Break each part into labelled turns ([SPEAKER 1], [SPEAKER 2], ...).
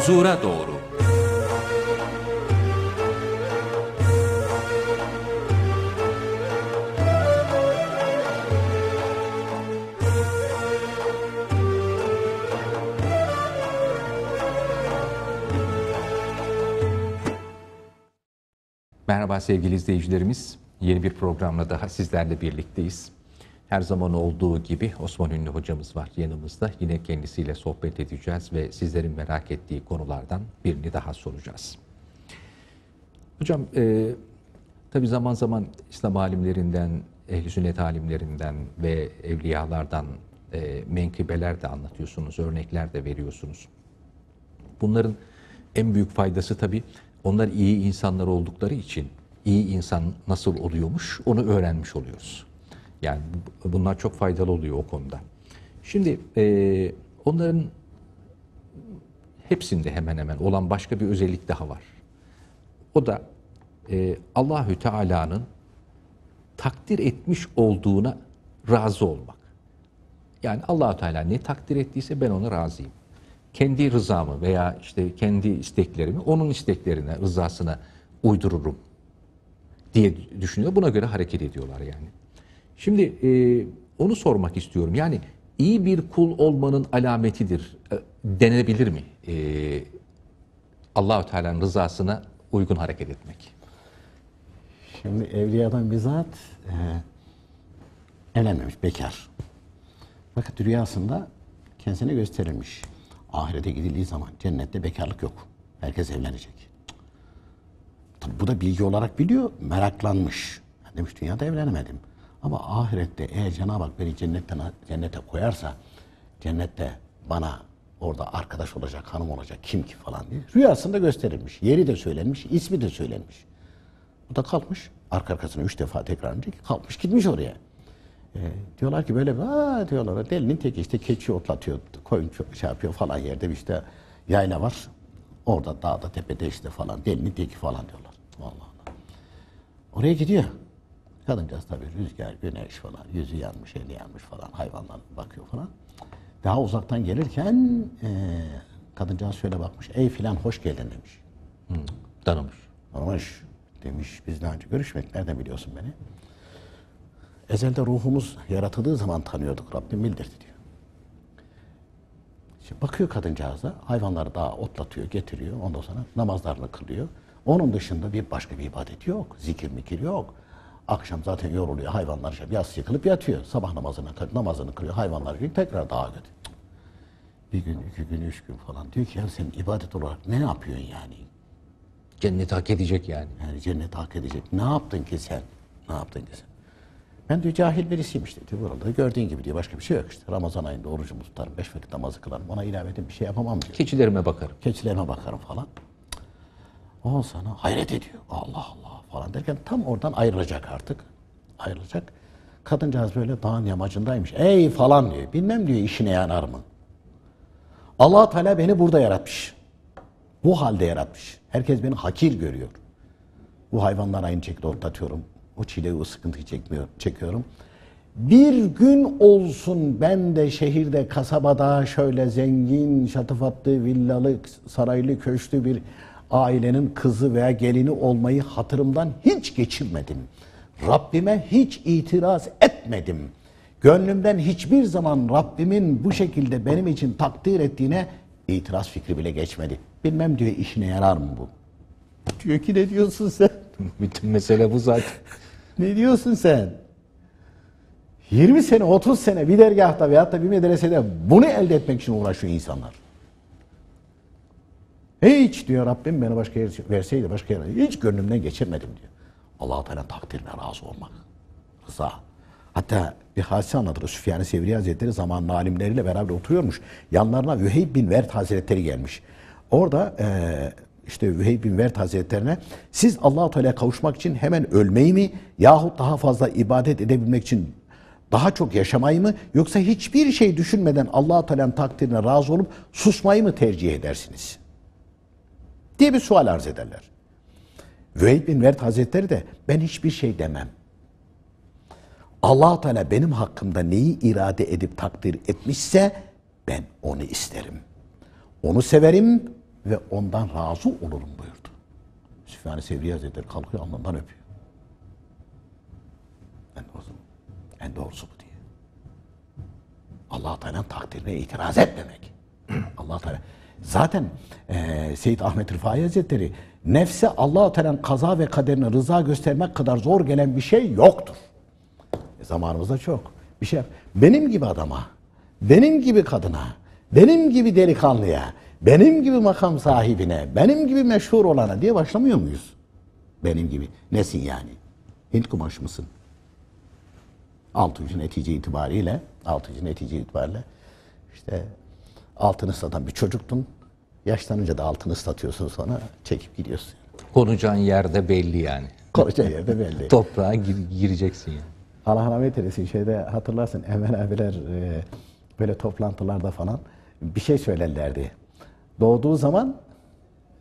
[SPEAKER 1] Huzura doğru. Merhaba sevgili izleyicilerimiz. Yeni bir programla daha sizlerle birlikteyiz. Her zaman olduğu gibi Osman Ünlü hocamız var yanımızda. Yine kendisiyle sohbet edeceğiz ve sizlerin merak ettiği konulardan birini daha soracağız. Hocam e, tabi zaman zaman İslam alimlerinden, ehl sünnet alimlerinden ve evliyalardan e, menkıbeler de anlatıyorsunuz, örnekler de veriyorsunuz. Bunların en büyük faydası tabi onlar iyi insanlar oldukları için iyi insan nasıl oluyormuş onu öğrenmiş oluyoruz. Yani bunlar çok faydalı oluyor o konuda. Şimdi e, onların hepsinde hemen hemen olan başka bir özellik daha var. O da e, Allahü Teala'nın takdir etmiş olduğuna razı olmak. Yani Allahü Teala ne takdir ettiyse ben ona razıyım. Kendi rızamı veya işte kendi isteklerimi onun isteklerine, rızasına uydururum diye düşünüyor. Buna göre hareket ediyorlar yani. Şimdi e, onu sormak istiyorum. Yani iyi bir kul olmanın alametidir e, denebilir mi? E, Allahü Teala'nın rızasına uygun hareket etmek.
[SPEAKER 2] Şimdi evliyadan bizzat e, evlenmemiş, bekar. Fakat rüyasında kendisine gösterilmiş. Ahirete gidildiği zaman cennette bekarlık yok. Herkes evlenecek. Tabi bu da bilgi olarak biliyor, meraklanmış. Demiş dünyada evlenemedim. Ama ahirette eğer Cenab-ı Hak beni cennetten cennete koyarsa cennette bana orada arkadaş olacak, hanım olacak kim ki falan diye rüyasında gösterilmiş. Yeri de söylenmiş, ismi de söylenmiş. Bu da kalkmış. Arka arkasına üç defa tekrar kalkmış gitmiş oraya. E, diyorlar ki böyle aa diyorlar delinin teki işte keçi otlatıyor, koyun şey yapıyor falan yerde işte yayla var. Orada dağda tepede işte falan delinin teki falan diyorlar. Vallahi Allah. Oraya gidiyor. Kadıncağız tabii rüzgar, güneş falan, yüzü yanmış, eli yanmış falan, hayvanlar bakıyor falan. Daha uzaktan gelirken e, kadıncağız şöyle bakmış, ey filan hoş geldin demiş.
[SPEAKER 1] Hmm, tanımış.
[SPEAKER 2] Tanımış. Demiş, biz daha önce görüşmedik, nereden biliyorsun beni? Ezelde ruhumuz yaratıldığı zaman tanıyorduk, Rabbim bildirdi diyor. Şimdi bakıyor kadıncağıza, hayvanları daha otlatıyor, getiriyor, ondan sonra namazlarını kılıyor. Onun dışında bir başka bir ibadet yok, zikir mikir yok. Akşam zaten yoruluyor hayvanlar şey yas yıkılıp yatıyor. Sabah namazını namazını kılıyor hayvanlar gibi tekrar dağa gidiyor. Bir gün, iki gün, üç gün falan. Diyor ki ya sen ibadet olarak ne yapıyorsun yani?
[SPEAKER 1] Cennet hak edecek yani.
[SPEAKER 2] Yani cennet hak edecek. Ne yaptın ki sen? Ne yaptın ki sen? Ben diyor cahil birisiyim işte diyor burada. Gördüğün gibi diyor başka bir şey yok işte. Ramazan ayında orucumu tutarım, beş vakit namazı kılarım. Ona ilave edip bir şey yapamam diyor.
[SPEAKER 1] Keçilerime bakarım.
[SPEAKER 2] Keçilerime bakarım falan. O sana hayret ediyor. Allah Allah falan derken tam oradan ayrılacak artık. Ayrılacak. Kadıncağız böyle dağın yamacındaymış. Ey falan diyor. Bilmem diyor işine yarar mı? allah Teala beni burada yaratmış. Bu halde yaratmış. Herkes beni hakir görüyor. Bu hayvanlar aynı şekilde otlatıyorum. O çileyi, o sıkıntıyı çekmiyor, çekiyorum. Bir gün olsun ben de şehirde, kasabada şöyle zengin, şatafatlı, villalı, saraylı, köşklü bir ailenin kızı veya gelini olmayı hatırımdan hiç geçirmedim. Rabbime hiç itiraz etmedim. Gönlümden hiçbir zaman Rabbimin bu şekilde benim için takdir ettiğine itiraz fikri bile geçmedi. Bilmem diyor işine yarar mı bu? Diyor ki ne diyorsun sen?
[SPEAKER 1] Bütün mesele bu zaten.
[SPEAKER 2] ne diyorsun sen? 20 sene, 30 sene bir dergahta veyahut da bir medresede bunu elde etmek için uğraşıyor insanlar. Hiç diyor Rabbim beni başka yer verseydi başka yere hiç gönlümden geçirmedim diyor. Allah-u Teala takdirine razı olmak. Rıza. Hatta bir hadise anlatır. Süfyan-ı Sevri Hazretleri zamanın alimleriyle beraber oturuyormuş. Yanlarına Vüheyb bin Vert Hazretleri gelmiş. Orada e, işte Vüheyb bin Vert Hazretlerine siz Allah-u Teala'ya kavuşmak için hemen ölmeyi mi yahut daha fazla ibadet edebilmek için daha çok yaşamayı mı yoksa hiçbir şey düşünmeden Allah-u Teala'nın takdirine razı olup susmayı mı tercih edersiniz? Diye bir sual arz ederler. Vüheyb bin Vert Hazretleri de ben hiçbir şey demem. allah Teala benim hakkımda neyi irade edip takdir etmişse ben onu isterim. Onu severim, ve ondan razı olurum buyurdu. Süfyan-ı Sevri Hazretleri kalkıyor alnından öpüyor. En doğrusu, en doğrusu bu diye. allah Teala'nın takdirine itiraz etmemek. allah Teala. Zaten eee Seyyid Ahmet Rıfai Hazretleri nefse allah Teala'nın kaza ve kaderine rıza göstermek kadar zor gelen bir şey yoktur. E, zamanımızda çok. Bir şey. Benim gibi adama, benim gibi kadına, benim gibi delikanlıya, benim gibi makam sahibine, benim gibi meşhur olana diye başlamıyor muyuz? Benim gibi. Nesin yani? Hint kumaşı mısın? Altıncı netice itibariyle, altıncı netice itibariyle işte altını ıslatan bir çocuktun. Yaşlanınca da altını ıslatıyorsun sonra çekip gidiyorsun.
[SPEAKER 1] Konacağın yerde belli yani.
[SPEAKER 2] Konacağı yerde belli.
[SPEAKER 1] Toprağa gir- gireceksin yani.
[SPEAKER 2] Allah rahmet eylesin şeyde hatırlarsın Enver abiler e, böyle toplantılarda falan bir şey söylerlerdi. Doğduğu zaman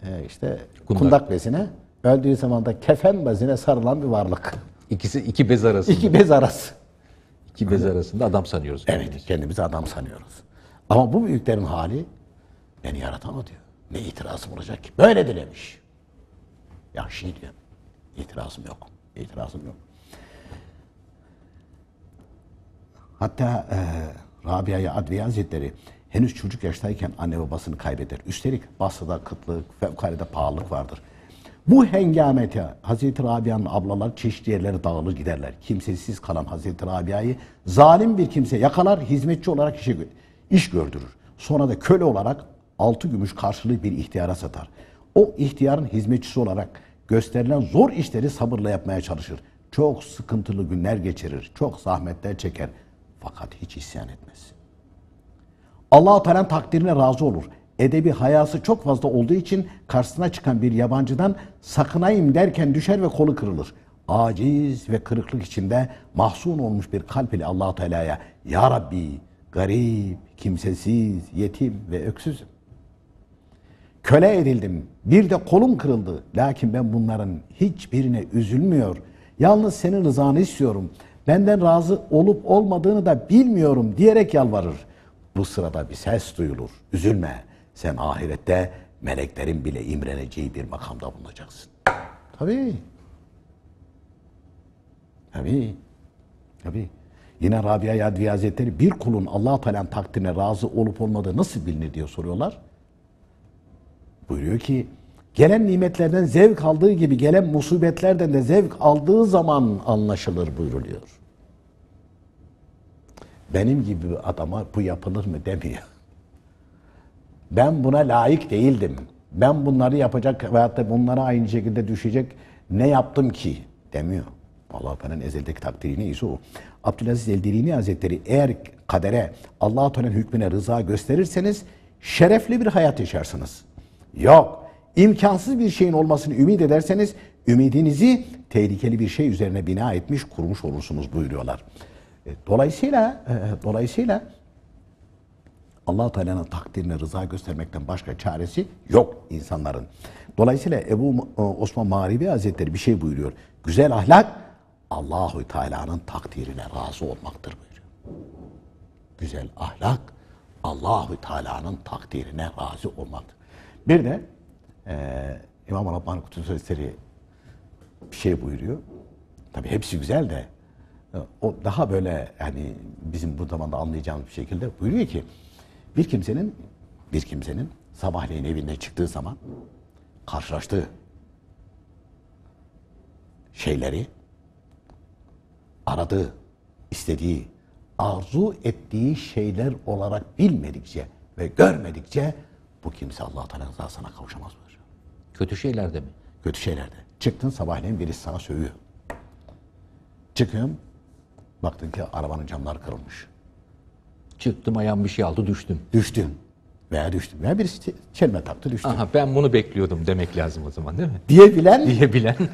[SPEAKER 2] e, işte
[SPEAKER 1] Kundak.
[SPEAKER 2] kundak, bezine, öldüğü zaman da kefen bezine sarılan bir varlık.
[SPEAKER 1] İkisi iki bez arasında.
[SPEAKER 2] İki bez arası.
[SPEAKER 1] iki bez arasında adam sanıyoruz.
[SPEAKER 2] Evet kendimizi adam sanıyoruz. Ama bu büyüklerin hali beni yaratan o diyor. Ne itirazım olacak ki? Böyle dilemiş. Yahşi diyor. İtirazım yok. İtirazım yok. Hatta e, Rabia Adviye Hazretleri henüz çocuk yaştayken anne babasını kaybeder. Üstelik Basra'da kıtlık, fevkalade pahalılık vardır. Bu hengamete Hazreti Rabia'nın ablalar çeşitli yerlere dağılır giderler. Kimsesiz kalan Hazreti Rabia'yı zalim bir kimse yakalar, hizmetçi olarak işe, iş gördürür. Sonra da köle olarak altı gümüş karşılığı bir ihtiyara satar. O ihtiyarın hizmetçisi olarak gösterilen zor işleri sabırla yapmaya çalışır. Çok sıkıntılı günler geçirir, çok zahmetler çeker. Fakat hiç isyan etmez. Allah-u Teala'nın takdirine razı olur. Edebi hayası çok fazla olduğu için karşısına çıkan bir yabancıdan sakınayım derken düşer ve kolu kırılır. Aciz ve kırıklık içinde mahzun olmuş bir kalp ile Allah Teala'ya Ya Rabbi garip, kimsesiz, yetim ve öksüzüm. Köle edildim. Bir de kolum kırıldı. Lakin ben bunların hiçbirine üzülmüyor. Yalnız senin rızanı istiyorum. Benden razı olup olmadığını da bilmiyorum diyerek yalvarır. Bu sırada bir ses duyulur. Üzülme. Sen ahirette meleklerin bile imreneceği bir makamda bulunacaksın. Tabii. Tabii. Tabii. Yine Rabia Yadvi Hazretleri bir kulun Allah Teala'nın takdirine razı olup olmadığı nasıl bilinir diye soruyorlar. Buyuruyor ki gelen nimetlerden zevk aldığı gibi gelen musibetlerden de zevk aldığı zaman anlaşılır buyruluyor. Benim gibi adama bu yapılır mı demiyor. Ben buna layık değildim. Ben bunları yapacak veyahut da bunlara aynı şekilde düşecek ne yaptım ki demiyor. Allah Teala'nın ezeldeki takdiri neyse o. Abdülaziz Eldirini Hazretleri eğer kadere Allah Teala'nın hükmüne rıza gösterirseniz şerefli bir hayat yaşarsınız. Yok. imkansız bir şeyin olmasını ümit ederseniz ümidinizi tehlikeli bir şey üzerine bina etmiş, kurmuş olursunuz buyuruyorlar. E, Dolayısıyla e, dolayısıyla allah Teala'nın takdirine rıza göstermekten başka çaresi yok insanların. Dolayısıyla Ebu e, Osman Mağribi Hazretleri bir şey buyuruyor. Güzel ahlak Allahu Teala'nın takdirine razı olmaktır buyuruyor. Güzel ahlak Allahu Teala'nın takdirine razı olmaktır. Bir de e, İmam Rabbani Kutusu Hazretleri bir şey buyuruyor. Tabii hepsi güzel de o daha böyle yani bizim bu zamanda anlayacağımız bir şekilde buyuruyor ki bir kimsenin bir kimsenin sabahleyin evine çıktığı zaman karşılaştığı şeyleri aradığı, istediği, arzu ettiği şeyler olarak bilmedikçe ve görmedikçe bu kimse Allah Teala rızasına kavuşamaz buyuruyor.
[SPEAKER 1] Kötü şeylerde mi?
[SPEAKER 2] Kötü şeylerde. Çıktın sabahleyin birisi sana sövüyor. Çıkıyorum. Baktın ki arabanın camları kırılmış.
[SPEAKER 1] Çıktım ayağım bir şey aldı düştüm.
[SPEAKER 2] Düştün. Veya düştün. Veya birisi çelme taktı düştün.
[SPEAKER 1] Aha ben bunu bekliyordum demek lazım o zaman değil mi?
[SPEAKER 2] Diyebilen
[SPEAKER 1] Diyebilen.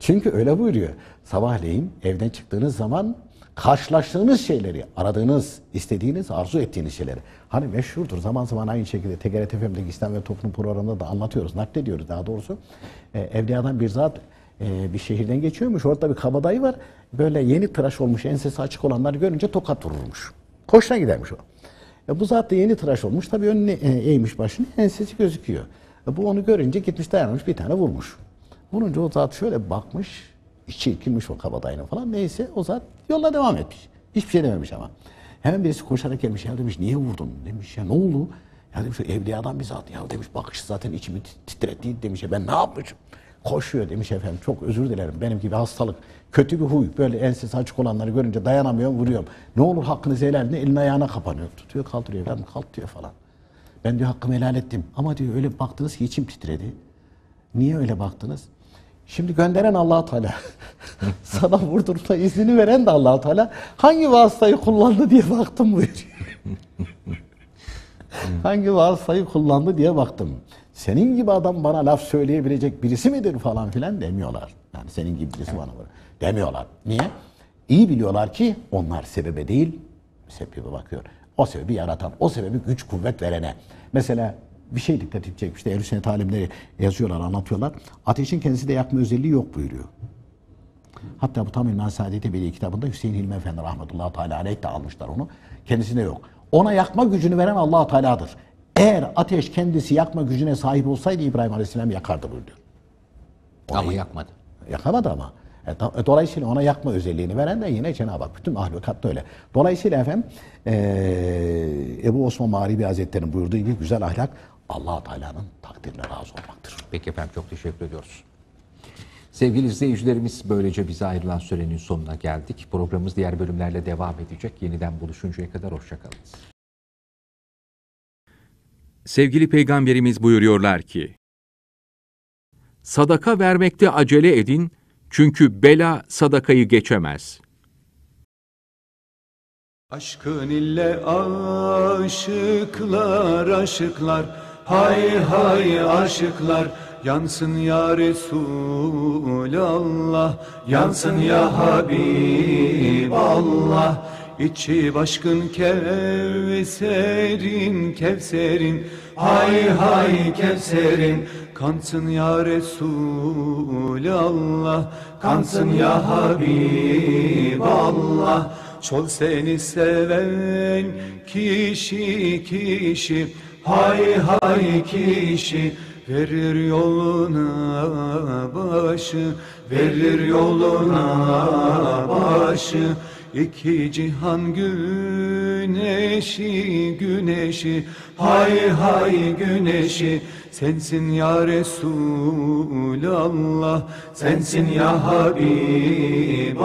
[SPEAKER 2] Çünkü öyle buyuruyor. Sabahleyin evden çıktığınız zaman karşılaştığınız şeyleri, aradığınız, istediğiniz, arzu ettiğiniz şeyleri. Hani meşhurdur zaman zaman aynı şekilde TGRT FM'deki İslam ve Toplum programında da anlatıyoruz, naklediyoruz daha doğrusu. E, evliyadan bir zat e, bir şehirden geçiyormuş. Orada bir kabadayı var. Böyle yeni tıraş olmuş, ensesi açık olanları görünce tokat vururmuş. Hoşuna gidermiş o. E, bu zat da yeni tıraş olmuş. Tabii önüne e, eğmiş başını ensesi gözüküyor. E, bu onu görünce gitmiş dayanmış bir tane vurmuş. Vurunca o zat şöyle bakmış. içi ikilmiş o kabadayının falan. Neyse o zat yolla devam etmiş. Hiçbir şey dememiş ama. Hemen birisi koşarak gelmiş. Ya demiş niye vurdun? Demiş ya ne oldu? Ya demiş evliyadan bir zat. Ya demiş bakış zaten içimi titretti demiş. Ya ben ne yapmışım? Koşuyor demiş efendim. Çok özür dilerim. Benim gibi hastalık. Kötü bir huy. Böyle ensesi açık olanları görünce dayanamıyorum vuruyorum. Ne olur hakkınızı helal edin. Elini ayağına kapanıyor. Tutuyor kaldırıyor. Efendim kalk falan. Ben diyor hakkımı helal ettim. Ama diyor öyle baktınız ki içim titredi. Niye öyle baktınız? Şimdi gönderen allah Teala. Sana vurdurma iznini veren de allah Teala. Hangi vasıtayı kullandı diye baktım buyuruyor. Hangi vasıtayı kullandı diye baktım. Senin gibi adam bana laf söyleyebilecek birisi midir falan filan demiyorlar. Yani senin gibi birisi bana var. Demiyorlar. Niye? İyi biliyorlar ki onlar sebebe değil, sebebe bakıyor. O sebebi yaratan, o sebebi güç kuvvet verene. Mesela bir şey dikkat çekmişti. Ehl-i sünnet alimleri yazıyorlar, anlatıyorlar. Ateşin kendisi de yakma özelliği yok buyuruyor. Hatta bu Tamil Nasadeti Beli kitabında Hüseyin Hilmi Efendi rahmetullahi teala aleyh de almışlar onu. Kendisinde yok. Ona yakma gücünü veren allah Teala'dır. Eğer ateş kendisi yakma gücüne sahip olsaydı İbrahim Aleyhisselam yakardı buyuruyor.
[SPEAKER 1] Ama yakmadı.
[SPEAKER 2] Yakamadı ama. E, do- Dolayısıyla ona yakma özelliğini veren de yine Cenab-ı Hak. Bütün mahlukat da öyle. Dolayısıyla efendim eee Ebu Osman Mağribi Hazretleri'nin buyurduğu gibi güzel ahlak allah Teala'nın takdirine razı olmaktır.
[SPEAKER 1] Peki efendim çok teşekkür ediyoruz. Sevgili izleyicilerimiz böylece bize ayrılan sürenin sonuna geldik. Programımız diğer bölümlerle devam edecek. Yeniden buluşuncaya kadar hoşçakalınız.
[SPEAKER 3] Sevgili Peygamberimiz buyuruyorlar ki, Sadaka vermekte acele edin, çünkü bela sadakayı geçemez.
[SPEAKER 4] Aşkın ile aşıklar aşıklar hay hay aşıklar yansın ya Resulallah yansın ya Habiballah. İçi başkın kevserin kevserin hay hay kevserin. Kansın ya Resulallah kansın ya Habiballah. Çol seni seven kişi kişi Hay hay kişi Verir yoluna başı Verir yoluna başı. İki cihan güneşi güneşi. Hay hay güneşi Sensin ya Resulallah Sensin ya Habiballah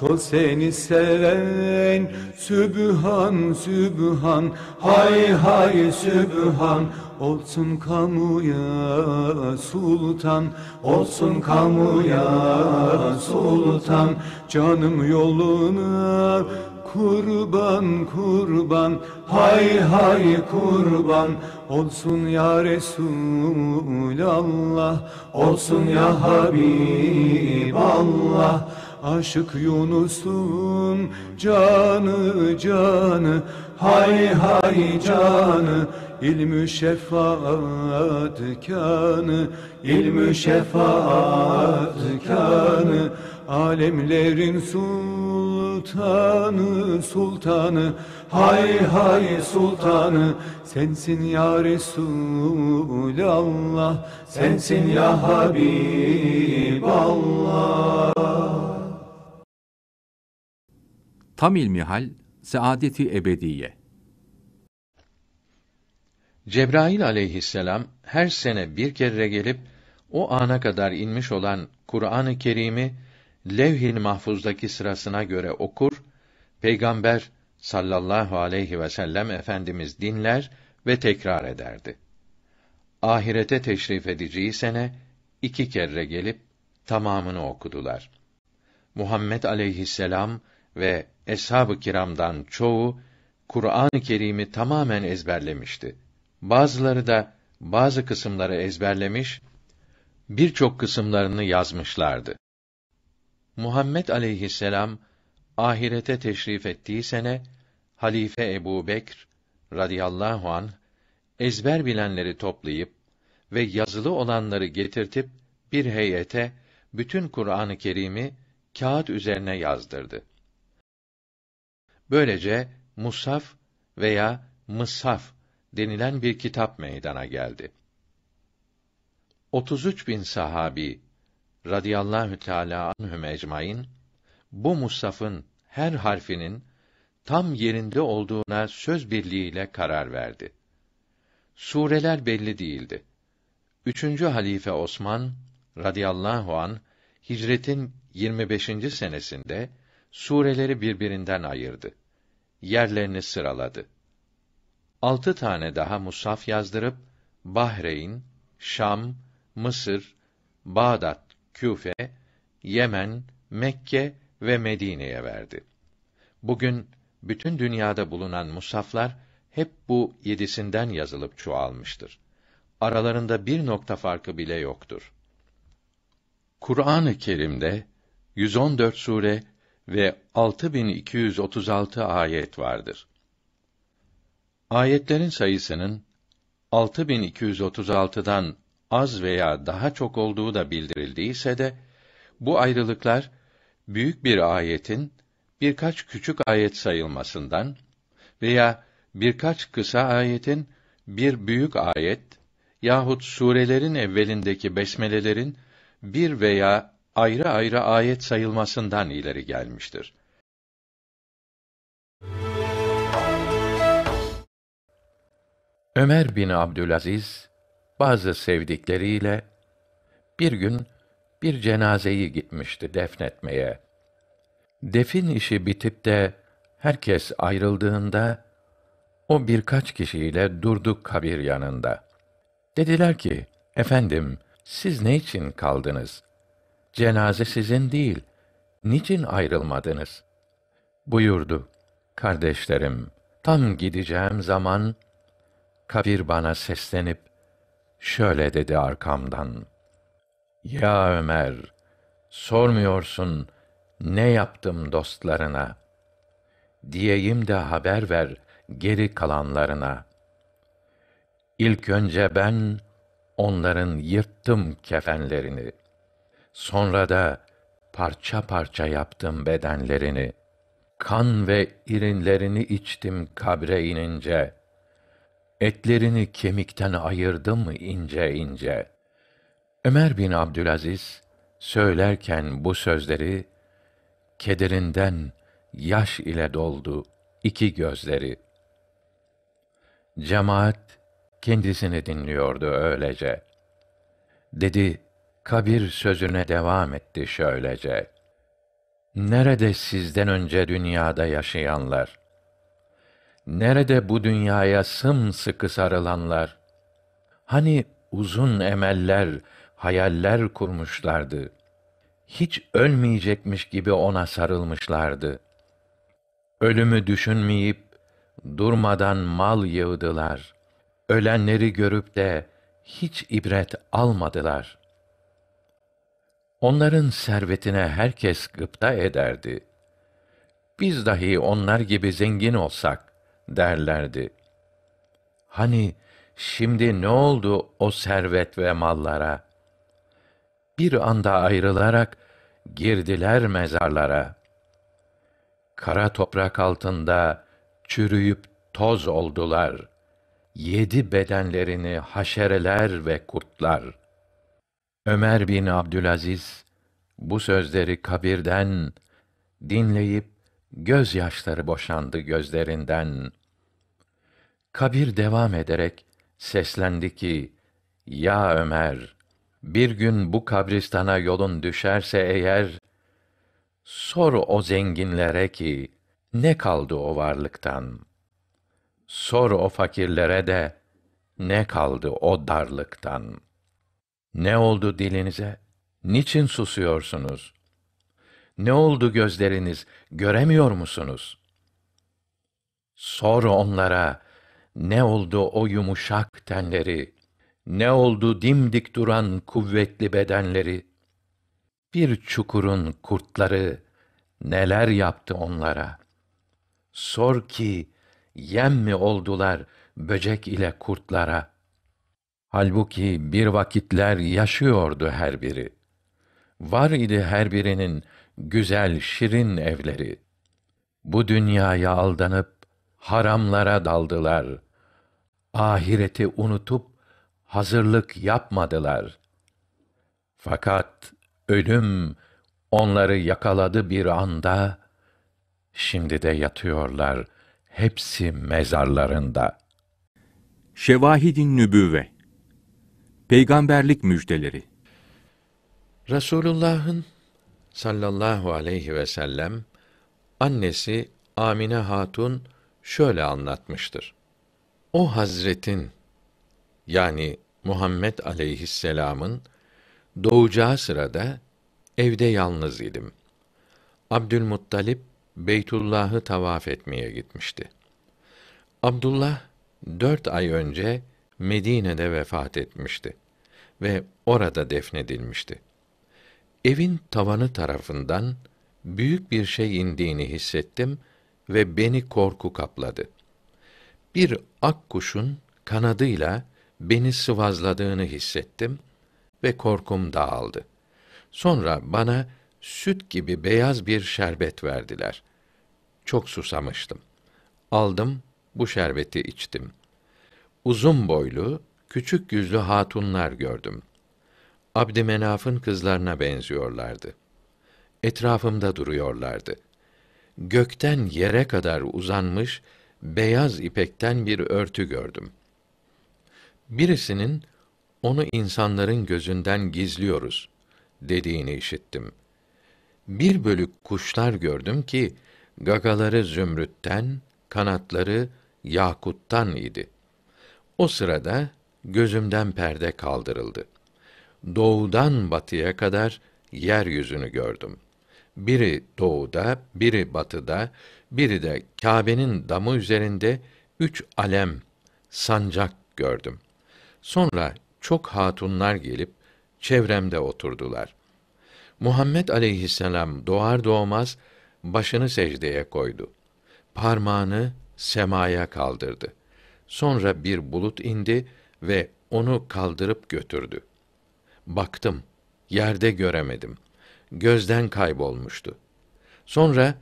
[SPEAKER 4] Şol seni seven Sübhan Sübhan Hay hay Sübhan. Olsun kamuya sultan Olsun kamuya sultan. Canım yoluna kurban kurban Hay hay kurban. Olsun ya Resulallah Olsun ya Habiballah Aşık Yunus'un canı canı Hay hay canı İlmü şefaat kanı İlmü şefaat kanı Alemlerin sultanı sultanı Hay hay sultanı Sensin ya Resulallah Sensin ya Habiballah
[SPEAKER 3] Tam ilmihal, saadeti ebediye.
[SPEAKER 5] Cebrail aleyhisselam her sene bir kere gelip o ana kadar inmiş olan Kur'an-ı Kerim'i levh-i mahfuzdaki sırasına göre okur, Peygamber sallallahu aleyhi ve sellem efendimiz dinler ve tekrar ederdi. Ahirete teşrif edeceği sene iki kere gelip tamamını okudular. Muhammed aleyhisselam ve eshab-ı kiramdan çoğu Kur'an-ı Kerim'i tamamen ezberlemişti. Bazıları da bazı kısımları ezberlemiş, birçok kısımlarını yazmışlardı. Muhammed aleyhisselam ahirete teşrif ettiği sene Halife Ebu Bekr radıyallahu an ezber bilenleri toplayıp ve yazılı olanları getirtip bir heyete bütün Kur'an-ı Kerim'i kağıt üzerine yazdırdı. Böylece mushaf veya mıshaf denilen bir kitap meydana geldi. 33 bin sahabi radıyallahu teâlâ anhüm ecmaîn, bu mushafın her harfinin tam yerinde olduğuna söz birliğiyle karar verdi. Sureler belli değildi. Üçüncü halife Osman radıyallahu an hicretin 25. senesinde sureleri birbirinden ayırdı. Yerlerini sıraladı. Altı tane daha musaf yazdırıp Bahreyn, Şam, Mısır, Bağdat, Küfe, Yemen, Mekke ve Medine'ye verdi. Bugün bütün dünyada bulunan musaflar hep bu yedisinden yazılıp çoğalmıştır. Aralarında bir nokta farkı bile yoktur. Kur'an-ı Kerim'de 114 sure ve 6236 ayet vardır. Ayetlerin sayısının 6236'dan az veya daha çok olduğu da bildirildiyse de bu ayrılıklar büyük bir ayetin birkaç küçük ayet sayılmasından veya birkaç kısa ayetin bir büyük ayet yahut surelerin evvelindeki besmelelerin bir veya ayrı ayrı ayet sayılmasından ileri gelmiştir. Ömer bin Abdülaziz bazı sevdikleriyle bir gün bir cenazeyi gitmişti defnetmeye. Defin işi bitip de herkes ayrıldığında o birkaç kişiyle durdu kabir yanında. Dediler ki: "Efendim, siz ne için kaldınız? Cenaze sizin değil. Niçin ayrılmadınız?" Buyurdu: "Kardeşlerim, tam gideceğim zaman kabir bana seslenip şöyle dedi arkamdan: Ya Ömer, sormuyorsun ne yaptım dostlarına? Diyeyim de haber ver geri kalanlarına. İlk önce ben onların yırttım kefenlerini. Sonra da parça parça yaptım bedenlerini. Kan ve irinlerini içtim kabre inince. Etlerini kemikten ayırdım ince ince. Ömer bin Abdülaziz söylerken bu sözleri kederinden yaş ile doldu iki gözleri. Cemaat kendisini dinliyordu öylece. Dedi, kabir sözüne devam etti şöylece. Nerede sizden önce dünyada yaşayanlar? Nerede bu dünyaya sımsıkı sarılanlar? Hani uzun emeller, hayaller kurmuşlardı. Hiç ölmeyecekmiş gibi ona sarılmışlardı. Ölümü düşünmeyip durmadan mal yığdılar. Ölenleri görüp de hiç ibret almadılar. Onların servetine herkes gıpta ederdi. Biz dahi onlar gibi zengin olsak derlerdi. Hani şimdi ne oldu o servet ve mallara? Bir anda ayrılarak girdiler mezarlara. Kara toprak altında çürüyüp toz oldular. Yedi bedenlerini haşereler ve kurtlar. Ömer bin Abdülaziz bu sözleri kabirden dinleyip gözyaşları boşandı gözlerinden. Kabir devam ederek seslendi ki: Ya Ömer, bir gün bu kabristana yolun düşerse eğer, sor o zenginlere ki ne kaldı o varlıktan? Sor o fakirlere de ne kaldı o darlıktan? Ne oldu dilinize? Niçin susuyorsunuz? Ne oldu gözleriniz? Göremiyor musunuz? Sor onlara, ne oldu o yumuşak tenleri? Ne oldu dimdik duran kuvvetli bedenleri? Bir çukurun kurtları neler yaptı onlara? Sor ki, yem mi oldular böcek ile kurtlara? Halbuki bir vakitler yaşıyordu her biri. Var idi her birinin güzel, şirin evleri. Bu dünyaya aldanıp haramlara daldılar. Ahireti unutup hazırlık yapmadılar. Fakat ölüm onları yakaladı bir anda, şimdi de yatıyorlar hepsi mezarlarında.
[SPEAKER 3] Şevahidin Nübüvve Peygamberlik müjdeleri
[SPEAKER 5] Resulullah'ın sallallahu aleyhi ve sellem annesi Amine Hatun şöyle anlatmıştır. O Hazretin yani Muhammed aleyhisselamın doğacağı sırada evde yalnız idim. Abdülmuttalip Beytullah'ı tavaf etmeye gitmişti. Abdullah dört ay önce Medine'de vefat etmişti ve orada defnedilmişti. Evin tavanı tarafından büyük bir şey indiğini hissettim ve beni korku kapladı. Bir ak kuşun kanadıyla beni sıvazladığını hissettim ve korkum dağıldı. Sonra bana süt gibi beyaz bir şerbet verdiler. Çok susamıştım. Aldım, bu şerbeti içtim. Uzun boylu, küçük yüzlü hatunlar gördüm. Abdümenaf'ın kızlarına benziyorlardı. Etrafımda duruyorlardı. Gökten yere kadar uzanmış beyaz ipekten bir örtü gördüm. Birisinin onu insanların gözünden gizliyoruz dediğini işittim. Bir bölük kuşlar gördüm ki gagaları zümrütten, kanatları yakuttan idi. O sırada gözümden perde kaldırıldı. Doğudan batıya kadar yeryüzünü gördüm. Biri doğuda, biri batıda, biri de Kâbe'nin damı üzerinde üç alem, sancak gördüm. Sonra çok hatunlar gelip çevremde oturdular. Muhammed aleyhisselam doğar doğmaz başını secdeye koydu. Parmağını semaya kaldırdı. Sonra bir bulut indi ve onu kaldırıp götürdü. Baktım, yerde göremedim. Gözden kaybolmuştu. Sonra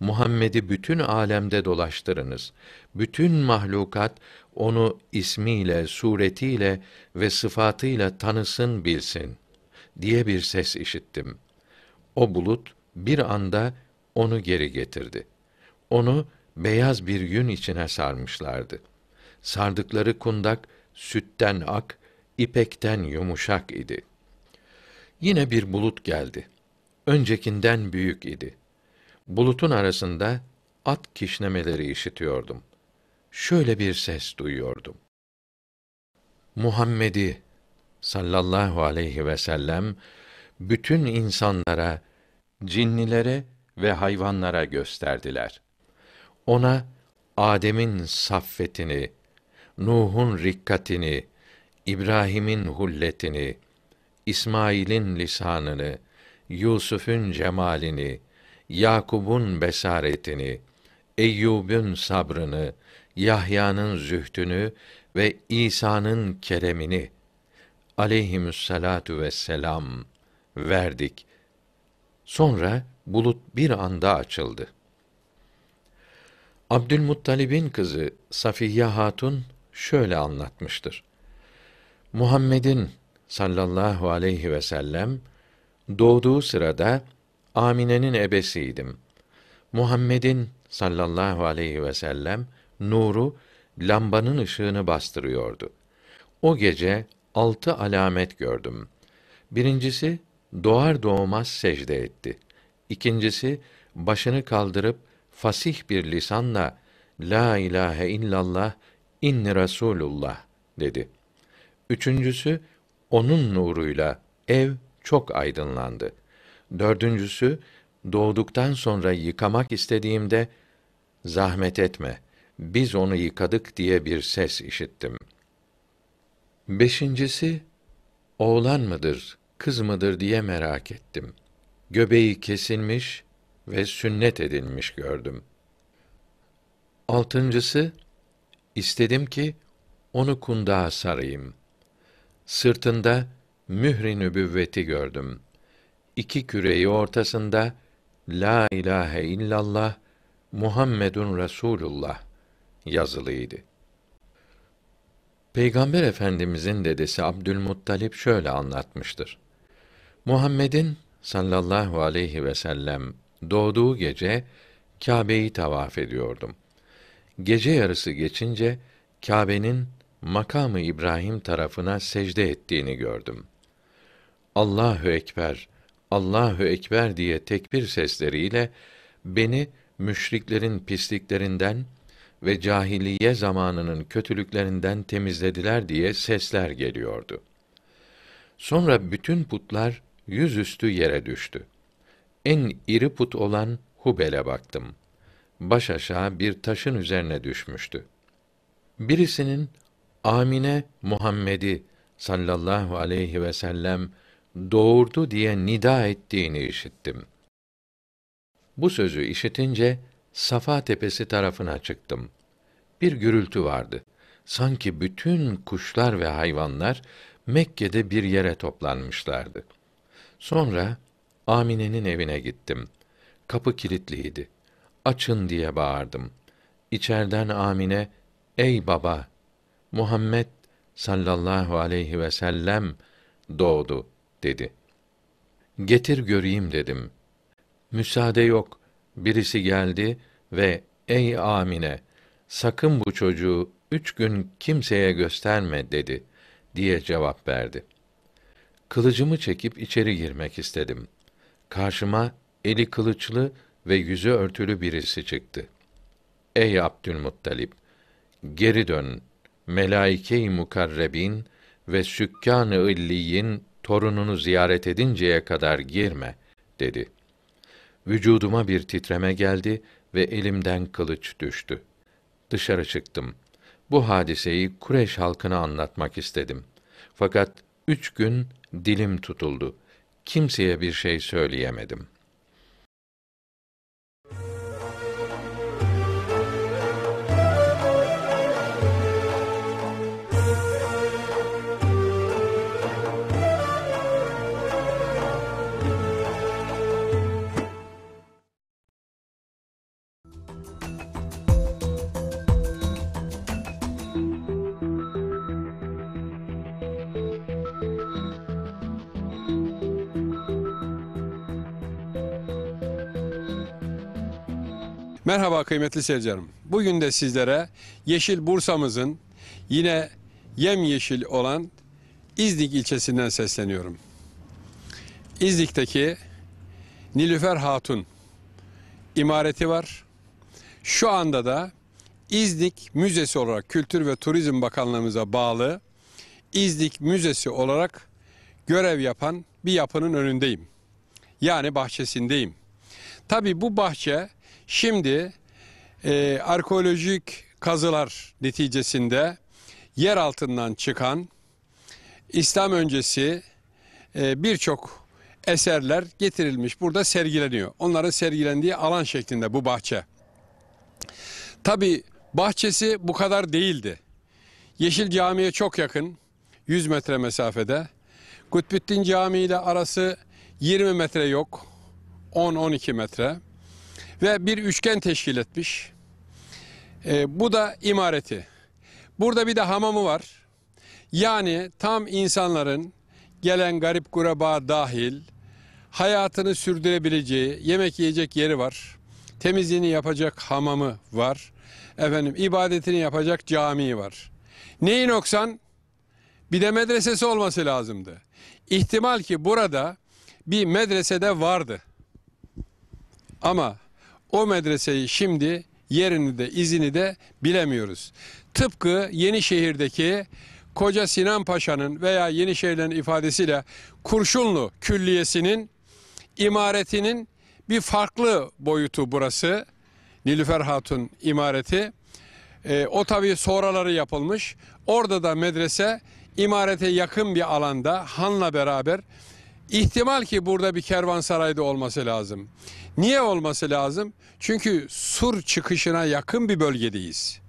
[SPEAKER 5] Muhammed'i bütün alemde dolaştırınız. Bütün mahlukat onu ismiyle, suretiyle ve sıfatıyla tanısın bilsin diye bir ses işittim. O bulut bir anda onu geri getirdi. Onu beyaz bir yün içine sarmışlardı. Sardıkları kundak sütten ak, ipekten yumuşak idi. Yine bir bulut geldi. Öncekinden büyük idi. Bulutun arasında at kişnemeleri işitiyordum. Şöyle bir ses duyuyordum. Muhammed'i sallallahu aleyhi ve sellem bütün insanlara, cinnilere ve hayvanlara gösterdiler. Ona Adem'in saffetini, Nuh'un rikkatini, İbrahim'in hulletini, İsmail'in lisanını, Yusuf'un cemalini, Yakub'un besaretini, Eyyub'un sabrını, Yahya'nın zühdünü ve İsa'nın keremini aleyhimüsselatu vesselam verdik. Sonra bulut bir anda açıldı. Abdülmuttalib'in kızı Safiye Hatun şöyle anlatmıştır. Muhammed'in sallallahu aleyhi ve sellem doğduğu sırada Amine'nin ebesiydim. Muhammed'in sallallahu aleyhi ve sellem nuru lambanın ışığını bastırıyordu. O gece altı alamet gördüm. Birincisi doğar doğmaz secde etti. İkincisi başını kaldırıp fasih bir lisanla la ilahe illallah inni rasulullah dedi. Üçüncüsü onun nuruyla ev çok aydınlandı. Dördüncüsü doğduktan sonra yıkamak istediğimde zahmet etme biz onu yıkadık diye bir ses işittim. Beşincisi oğlan mıdır, kız mıdır diye merak ettim. Göbeği kesilmiş ve sünnet edilmiş gördüm. Altıncısı istedim ki onu kundağa sarayım. Sırtında mühri nübüvveti gördüm. İki küreyi ortasında La ilahe illallah Muhammedun Resulullah yazılıydı. Peygamber Efendimizin dedesi Abdülmuttalip şöyle anlatmıştır. Muhammed'in sallallahu aleyhi ve sellem doğduğu gece Kâbe'yi tavaf ediyordum. Gece yarısı geçince Kâbe'nin makamı İbrahim tarafına secde ettiğini gördüm. Allahu ekber, Allahu ekber diye tekbir sesleriyle beni müşriklerin pisliklerinden ve cahiliye zamanının kötülüklerinden temizlediler diye sesler geliyordu. Sonra bütün putlar yüzüstü yere düştü. En iri put olan Hubel'e baktım. Baş aşağı bir taşın üzerine düşmüştü. Birisinin Amine Muhammed'i sallallahu aleyhi ve sellem doğurdu diye nida ettiğini işittim. Bu sözü işitince Safa tepesi tarafına çıktım. Bir gürültü vardı. Sanki bütün kuşlar ve hayvanlar Mekke'de bir yere toplanmışlardı. Sonra Amine'nin evine gittim. Kapı kilitliydi. Açın diye bağırdım. İçerden Amine, ey baba, Muhammed sallallahu aleyhi ve sellem doğdu dedi. Getir göreyim dedim. Müsaade yok. Birisi geldi ve ey Amine, sakın bu çocuğu üç gün kimseye gösterme dedi diye cevap verdi. Kılıcımı çekip içeri girmek istedim. Karşıma eli kılıçlı ve yüzü örtülü birisi çıktı. Ey Abdülmuttalip, geri dön. Melaike-i mukarrebin ve sükkan-ı illiyin torununu ziyaret edinceye kadar girme dedi. Vücuduma bir titreme geldi ve elimden kılıç düştü. Dışarı çıktım. Bu hadiseyi Kureş halkına anlatmak istedim. Fakat üç gün dilim tutuldu. Kimseye bir şey söyleyemedim.
[SPEAKER 6] Merhaba kıymetli seyircilerim. Bugün de sizlere Yeşil Bursa'mızın yine yemyeşil olan İznik ilçesinden sesleniyorum. İznik'teki Nilüfer Hatun imareti var. Şu anda da İznik Müzesi olarak Kültür ve Turizm Bakanlığımıza bağlı İznik Müzesi olarak görev yapan bir yapının önündeyim. Yani bahçesindeyim. Tabi bu bahçe şimdi e, arkeolojik kazılar neticesinde yer altından çıkan İslam öncesi e, birçok eserler getirilmiş. Burada sergileniyor. Onların sergilendiği alan şeklinde bu bahçe. Tabi bahçesi bu kadar değildi. Yeşil Camii'ye çok yakın. 100 metre mesafede. Kutbettin Camii ile arası 20 metre yok. 10-12 metre. Ve bir üçgen teşkil etmiş. E, bu da imareti. Burada bir de hamamı var. Yani tam insanların gelen garip kuraba dahil hayatını sürdürebileceği yemek yiyecek yeri var. Temizliğini yapacak hamamı var. Efendim ibadetini yapacak camii var. Neyi noksan? Bir de medresesi olması lazımdı. İhtimal ki burada bir medresede vardı. Ama o medreseyi şimdi yerini de izini de bilemiyoruz. Tıpkı Yenişehir'deki Koca Sinan Paşa'nın veya Yenişehir'in ifadesiyle Kurşunlu Külliyesi'nin imaretinin bir farklı boyutu burası. Nilüfer Hatun imareti. E, o tabii sonraları yapılmış. Orada da medrese imarete yakın bir alanda hanla beraber ihtimal ki burada bir kervansarayda olması lazım. Niye olması lazım? Çünkü sur çıkışına yakın bir bölgedeyiz.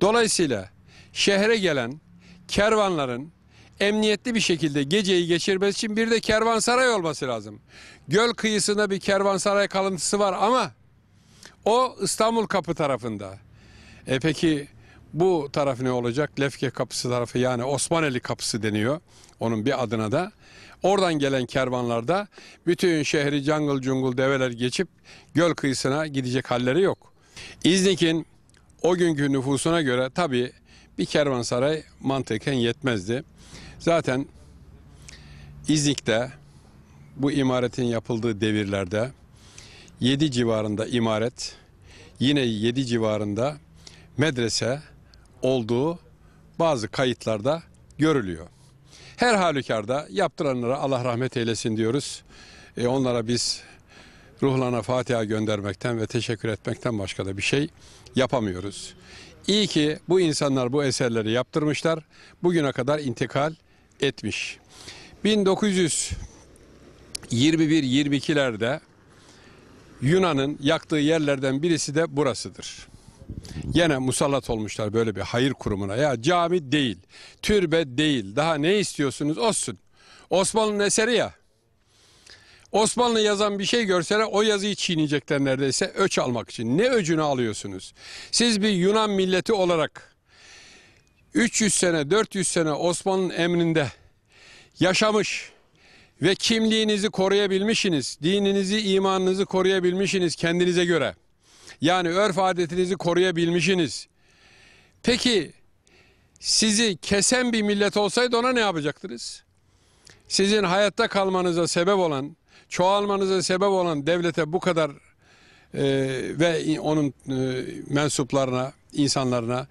[SPEAKER 6] Dolayısıyla şehre gelen kervanların emniyetli bir şekilde geceyi geçirmesi için bir de kervansaray olması lazım. Göl kıyısında bir kervansaray kalıntısı var ama o İstanbul kapı tarafında. E peki bu taraf ne olacak? Lefke kapısı tarafı yani Osmaneli kapısı deniyor. Onun bir adına da. Oradan gelen kervanlarda bütün şehri cangıl cungul develer geçip göl kıyısına gidecek halleri yok. İznik'in o günkü nüfusuna göre tabii bir kervansaray mantıken yetmezdi. Zaten İznik'te bu imaretin yapıldığı devirlerde 7 civarında imaret, yine 7 civarında medrese olduğu bazı kayıtlarda görülüyor. Her halükarda yaptıranlara Allah rahmet eylesin diyoruz. E, onlara biz ruhlarına Fatiha göndermekten ve teşekkür etmekten başka da bir şey yapamıyoruz. İyi ki bu insanlar bu eserleri yaptırmışlar. Bugüne kadar intikal etmiş. 1921-22'lerde Yunan'ın yaktığı yerlerden birisi de burasıdır. Yine musallat olmuşlar böyle bir hayır kurumuna. Ya cami değil, türbe değil. Daha ne istiyorsunuz? Olsun. Osmanlı'nın eseri ya. Osmanlı yazan bir şey görseler o yazıyı çiğneyecekler neredeyse öç almak için. Ne öcünü alıyorsunuz? Siz bir Yunan milleti olarak 300 sene 400 sene Osmanlı'nın emrinde yaşamış ve kimliğinizi koruyabilmişsiniz, dininizi, imanınızı koruyabilmişsiniz kendinize göre. Yani örf adetinizi koruyabilmişsiniz. Peki sizi kesen bir millet olsaydı ona ne yapacaktınız? Sizin hayatta kalmanıza sebep olan, çoğalmanıza sebep olan devlete bu kadar e, ve onun e, mensuplarına, insanlarına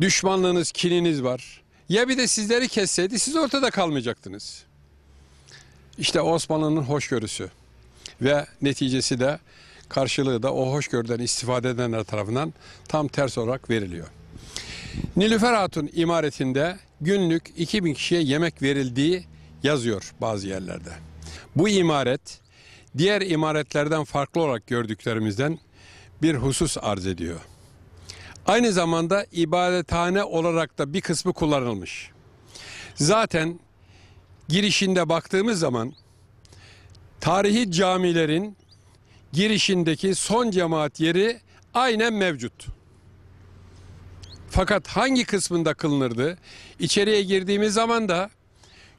[SPEAKER 6] düşmanlığınız, kininiz var. Ya bir de sizleri kesseydi siz ortada kalmayacaktınız. İşte Osmanlı'nın hoşgörüsü ve neticesi de karşılığı da o hoşgörüden istifade edenler tarafından tam ters olarak veriliyor. Nilüfer Hatun imaretinde günlük 2000 kişiye yemek verildiği yazıyor bazı yerlerde. Bu imaret diğer imaretlerden farklı olarak gördüklerimizden bir husus arz ediyor. Aynı zamanda ibadethane olarak da bir kısmı kullanılmış. Zaten girişinde baktığımız zaman tarihi camilerin girişindeki son cemaat yeri aynen mevcut. Fakat hangi kısmında kılınırdı? İçeriye girdiğimiz zaman da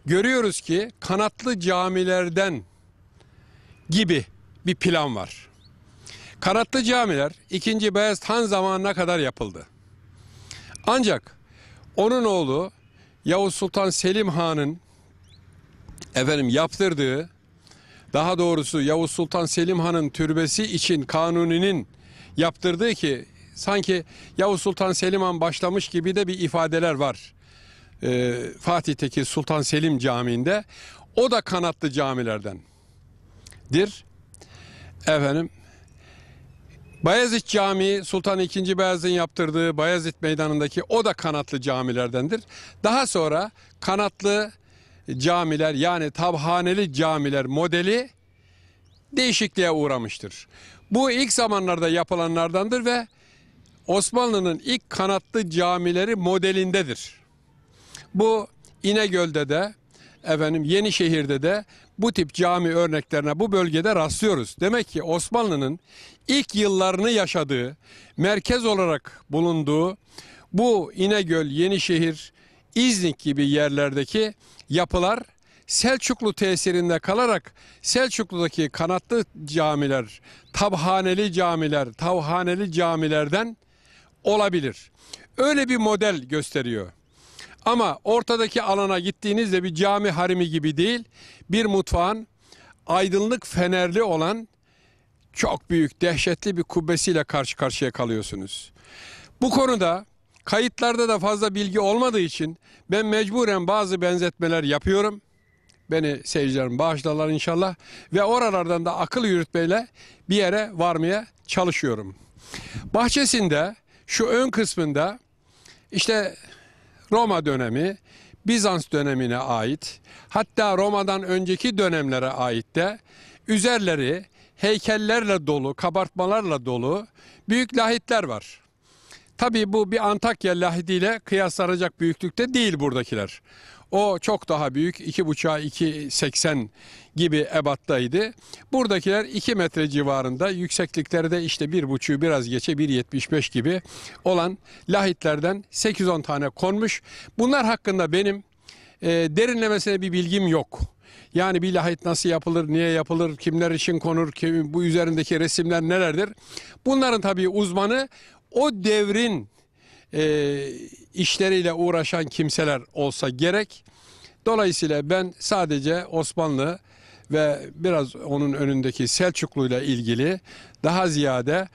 [SPEAKER 6] görüyoruz ki kanatlı camilerden gibi bir plan var. Kanatlı camiler 2. Beyazıt Han zamanına kadar yapıldı. Ancak onun oğlu Yavuz Sultan Selim Han'ın efendim yaptırdığı daha doğrusu Yavuz Sultan Selim Han'ın türbesi için Kanuni'nin yaptırdığı ki sanki Yavuz Sultan Selim Han başlamış gibi de bir ifadeler var. Ee, Fatih'teki Sultan Selim Camii'nde o da kanatlı camilerdendir. Efendim Bayezid Camii Sultan II. Beyazıt'ın yaptırdığı Bayezid Meydanı'ndaki o da kanatlı camilerdendir. Daha sonra kanatlı camiler yani tabhaneli camiler modeli değişikliğe uğramıştır. Bu ilk zamanlarda yapılanlardandır ve Osmanlı'nın ilk kanatlı camileri modelindedir. Bu İnegöl'de de efendim Yenişehir'de de bu tip cami örneklerine bu bölgede rastlıyoruz. Demek ki Osmanlı'nın ilk yıllarını yaşadığı, merkez olarak bulunduğu bu İnegöl, Yenişehir, İznik gibi yerlerdeki yapılar Selçuklu tesirinde kalarak Selçuklu'daki kanatlı camiler, tabhaneli camiler, tavhaneli camilerden olabilir. Öyle bir model gösteriyor. Ama ortadaki alana gittiğinizde bir cami harimi gibi değil, bir mutfağın aydınlık fenerli olan çok büyük, dehşetli bir kubbesiyle karşı karşıya kalıyorsunuz. Bu konuda kayıtlarda da fazla bilgi olmadığı için ben mecburen bazı benzetmeler yapıyorum. Beni seyircilerim bağışlarlar inşallah. Ve oralardan da akıl yürütmeyle bir yere varmaya çalışıyorum. Bahçesinde şu ön kısmında işte Roma dönemi, Bizans dönemine ait, hatta Roma'dan önceki dönemlere ait de üzerleri heykellerle dolu, kabartmalarla dolu büyük lahitler var. Tabii bu bir Antakya lahidiyle kıyaslanacak büyüklükte değil buradakiler. O çok daha büyük 2,5'a 2,80 gibi ebattaydı. Buradakiler 2 metre civarında yükseklikleri de işte 1,5'u biraz geçe 1,75 gibi olan lahitlerden 8-10 tane konmuş. Bunlar hakkında benim e, derinlemesine bir bilgim yok. Yani bir lahit nasıl yapılır, niye yapılır, kimler için konur, kim, bu üzerindeki resimler nelerdir? Bunların tabii uzmanı o devrin e, işleriyle uğraşan kimseler olsa gerek. Dolayısıyla ben sadece Osmanlı ve biraz onun önündeki Selçuklu ile ilgili daha ziyade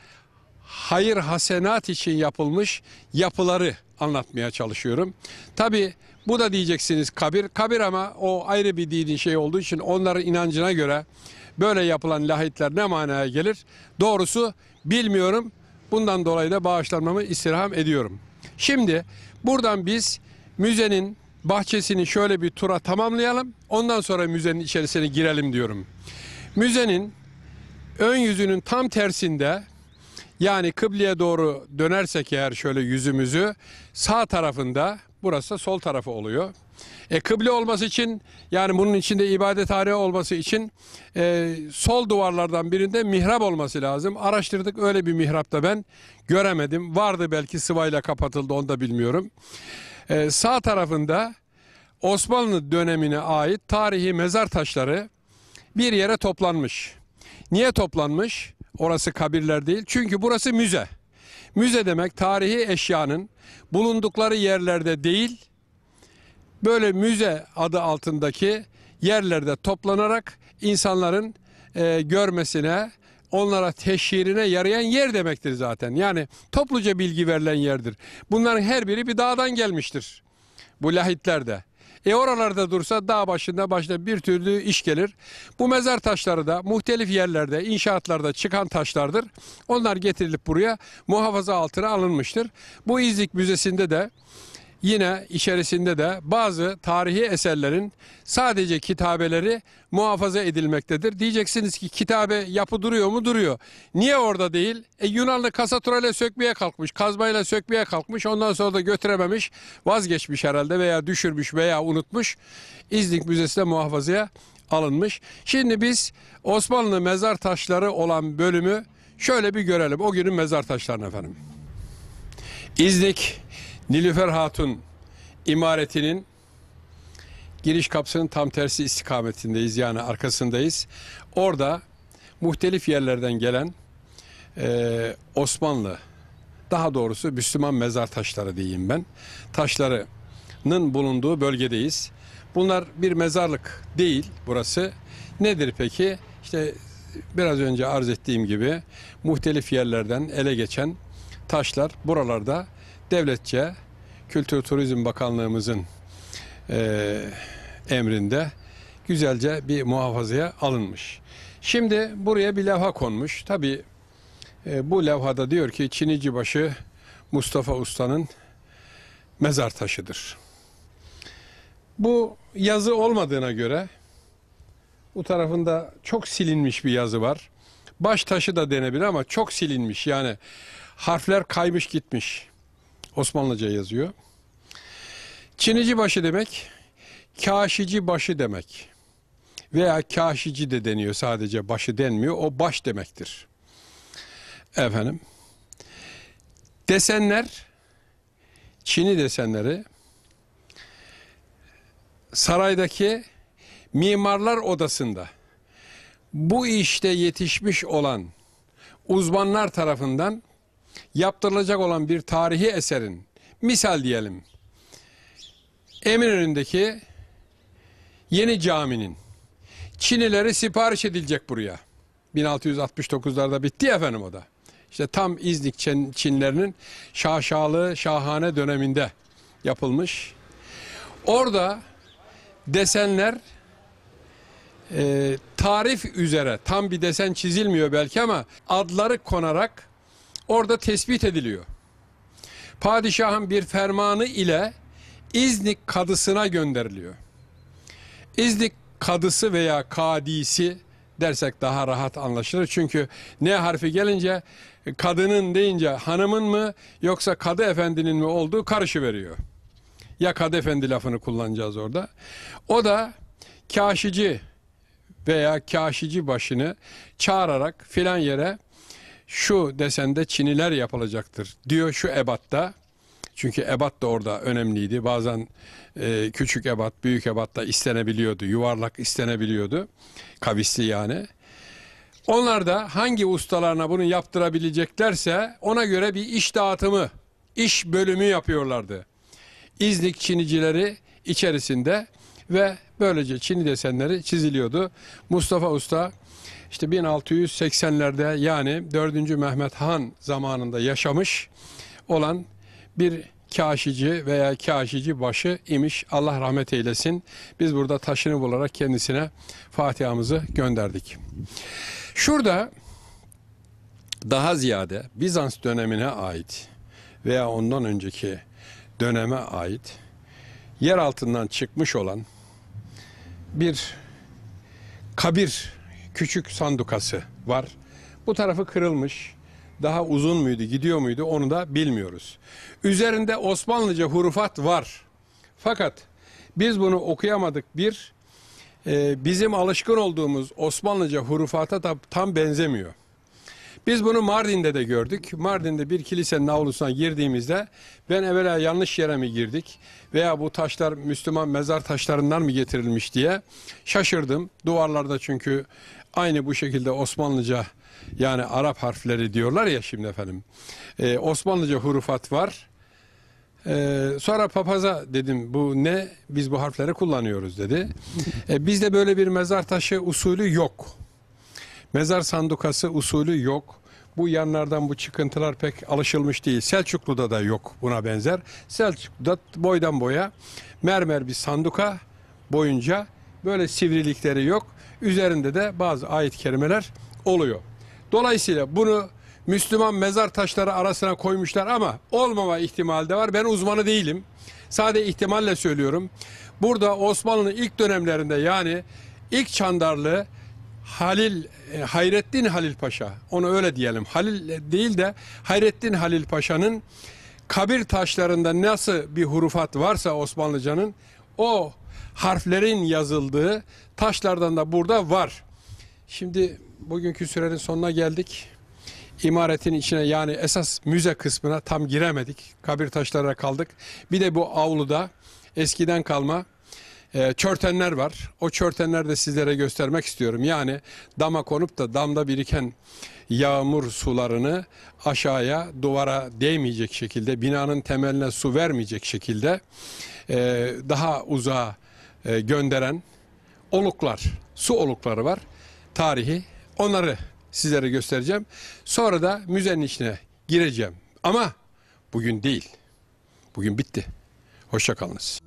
[SPEAKER 6] hayır hasenat için yapılmış yapıları anlatmaya çalışıyorum. Tabi bu da diyeceksiniz kabir. Kabir ama o ayrı bir dinin şey olduğu için onların inancına göre böyle yapılan lahitler ne manaya gelir? Doğrusu bilmiyorum. Bundan dolayı da bağışlanmamı istirham ediyorum. Şimdi buradan biz müzenin bahçesini şöyle bir tura tamamlayalım. Ondan sonra müzenin içerisine girelim diyorum. Müzenin ön yüzünün tam tersinde yani kıbleye doğru dönersek eğer şöyle yüzümüzü sağ tarafında burası da sol tarafı oluyor. E, kıble olması için yani bunun içinde ibadethane olması için e, sol duvarlardan birinde mihrap olması lazım. Araştırdık öyle bir mihrap da ben göremedim. Vardı belki sıvayla kapatıldı onu da bilmiyorum. E, sağ tarafında Osmanlı dönemine ait tarihi mezar taşları bir yere toplanmış. Niye toplanmış? Orası kabirler değil. Çünkü burası müze. Müze demek tarihi eşyanın bulundukları yerlerde değil, böyle müze adı altındaki yerlerde toplanarak insanların e, görmesine, onlara teşhirine yarayan yer demektir zaten. Yani topluca bilgi verilen yerdir. Bunların her biri bir dağdan gelmiştir. Bu lahitlerde. E oralarda dursa dağ başında başına bir türlü iş gelir. Bu mezar taşları da muhtelif yerlerde, inşaatlarda çıkan taşlardır. Onlar getirilip buraya muhafaza altına alınmıştır. Bu İznik Müzesi'nde de yine içerisinde de bazı tarihi eserlerin sadece kitabeleri muhafaza edilmektedir. Diyeceksiniz ki kitabe yapı duruyor mu? Duruyor. Niye orada değil? E, Yunanlı kasaturayla sökmeye kalkmış, kazmayla sökmeye kalkmış. Ondan sonra da götürememiş, vazgeçmiş herhalde veya düşürmüş veya unutmuş. İznik Müzesi'ne muhafazaya alınmış. Şimdi biz Osmanlı mezar taşları olan bölümü şöyle bir görelim. O günün mezar taşlarını efendim. İznik Nilüfer Hatun imaretinin giriş kapısının tam tersi istikametindeyiz yani arkasındayız. Orada muhtelif yerlerden gelen e, Osmanlı daha doğrusu Müslüman mezar taşları diyeyim ben taşlarının bulunduğu bölgedeyiz. Bunlar bir mezarlık değil burası. Nedir peki? İşte biraz önce arz ettiğim gibi muhtelif yerlerden ele geçen taşlar buralarda devletçe Kültür Turizm Bakanlığımızın e, emrinde güzelce bir muhafazaya alınmış. Şimdi buraya bir levha konmuş. Tabi e, bu levhada diyor ki Çinicibaşı Mustafa Usta'nın mezar taşıdır. Bu yazı olmadığına göre bu tarafında çok silinmiş bir yazı var. Baş taşı da denebilir ama çok silinmiş. Yani harfler kaymış gitmiş. Osmanlıca yazıyor. Çinici başı demek, kaşici başı demek. Veya kaşici de deniyor sadece başı denmiyor. O baş demektir. Efendim. Desenler, Çin'i desenleri saraydaki mimarlar odasında bu işte yetişmiş olan uzmanlar tarafından yaptırılacak olan bir tarihi eserin misal diyelim Eminönü'ndeki yeni caminin Çinileri sipariş edilecek buraya. 1669'larda bitti efendim o da. İşte tam İznik Çin, Çinlerinin şaşalı, şahane döneminde yapılmış. Orada desenler e, tarif üzere tam bir desen çizilmiyor belki ama adları konarak orada tespit ediliyor. Padişahın bir fermanı ile İznik kadısına gönderiliyor. İznik kadısı veya kadisi dersek daha rahat anlaşılır. Çünkü ne harfi gelince kadının deyince hanımın mı yoksa kadı efendinin mi olduğu karışıveriyor. Ya kadı efendi lafını kullanacağız orada. O da kaşici veya kaşici başını çağırarak filan yere şu desende çiniler yapılacaktır diyor şu ebatta. Çünkü ebat da orada önemliydi. Bazen e, küçük ebat, büyük ebat da istenebiliyordu. Yuvarlak istenebiliyordu. Kavisli yani. Onlar da hangi ustalarına bunu yaptırabileceklerse ona göre bir iş dağıtımı, iş bölümü yapıyorlardı. İznik çinicileri içerisinde ve böylece Çini desenleri çiziliyordu. Mustafa Usta işte 1680'lerde yani 4. Mehmet Han zamanında yaşamış olan bir kaşici veya kaşici başı imiş. Allah rahmet eylesin. Biz burada taşını bularak kendisine Fatiha'mızı gönderdik. Şurada daha ziyade Bizans dönemine ait veya ondan önceki döneme ait yer altından çıkmış olan bir kabir küçük sandukası var. Bu tarafı kırılmış. Daha uzun muydu, gidiyor muydu onu da bilmiyoruz. Üzerinde Osmanlıca hurufat var. Fakat biz bunu okuyamadık. Bir, e, bizim alışkın olduğumuz Osmanlıca hurufata da tam benzemiyor. Biz bunu Mardin'de de gördük. Mardin'de bir kilisenin avlusuna girdiğimizde ben evvela yanlış yere mi girdik veya bu taşlar Müslüman mezar taşlarından mı getirilmiş diye şaşırdım. Duvarlarda çünkü aynı bu şekilde Osmanlıca yani Arap harfleri diyorlar ya şimdi efendim. Ee, Osmanlıca hurufat var. Ee, sonra papaza dedim bu ne? Biz bu harfleri kullanıyoruz dedi. Ee, bizde böyle bir mezar taşı usulü yok. Mezar sandukası usulü yok. Bu yanlardan bu çıkıntılar pek alışılmış değil. Selçuklu'da da yok buna benzer. Selçuklu'da boydan boya mermer bir sanduka boyunca böyle sivrilikleri yok. Üzerinde de bazı ayet kelimeler oluyor. Dolayısıyla bunu Müslüman mezar taşları arasına koymuşlar ama olmama ihtimali de var. Ben uzmanı değilim. Sadece ihtimalle söylüyorum. Burada Osmanlı'nın ilk dönemlerinde yani ilk Çandarlı Halil e, Hayrettin Halil Paşa onu öyle diyelim. Halil değil de Hayrettin Halil Paşa'nın kabir taşlarında nasıl bir hurufat varsa Osmanlıcanın o harflerin yazıldığı taşlardan da burada var. Şimdi bugünkü sürenin sonuna geldik. İmaretin içine yani esas müze kısmına tam giremedik. Kabir taşlarına kaldık. Bir de bu avluda eskiden kalma e, çörtenler var. O çörtenler de sizlere göstermek istiyorum. Yani dama konup da damda biriken yağmur sularını aşağıya duvara değmeyecek şekilde binanın temeline su vermeyecek şekilde e, daha uzağa e, gönderen oluklar, su olukları var. Tarihi onları sizlere göstereceğim. Sonra da müzenin içine gireceğim. Ama bugün değil. Bugün bitti. Hoşçakalınız.